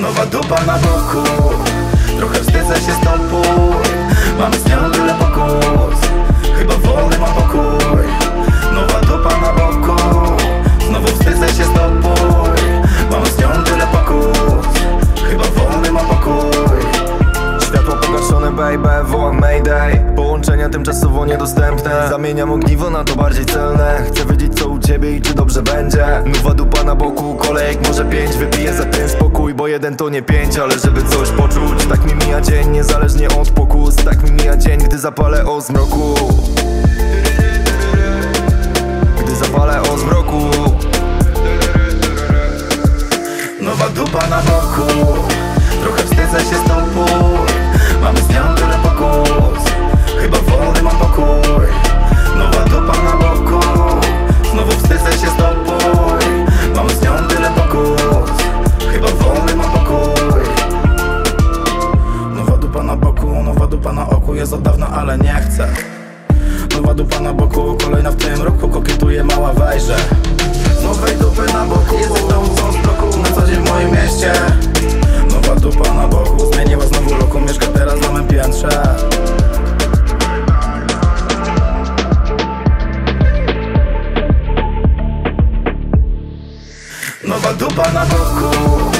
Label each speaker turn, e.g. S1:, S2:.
S1: Nowa dupa na boku. Trochę wstydzę się stopu.
S2: Połączenia tymczasowo niedostępne. Zamieniam ogniwo na to bardziej celne. Chcę wiedzieć co u ciebie i czy dobrze będzie. Nowa dupa na boku, kolejek może pięć. Wypiję za ten spokój, bo jeden to nie pięć. Ale żeby coś poczuć, tak mi mija dzień Niezależnie od pokus, tak mi mija dzień Gdy zapalę o zmroku. Gdy zapalę o zmroku
S1: Jest od dawna, ale nie chcę. Nowa dupa na boku, kolejna w tym roku Kokietuje mała wejrze Nowej dupy na boku Jesteś tą z bloku na co dzień w moim mieście. Nowa dupa na boku Zmieniła znowu roku, mieszka teraz na mym piętrze. Nowa dupa na boku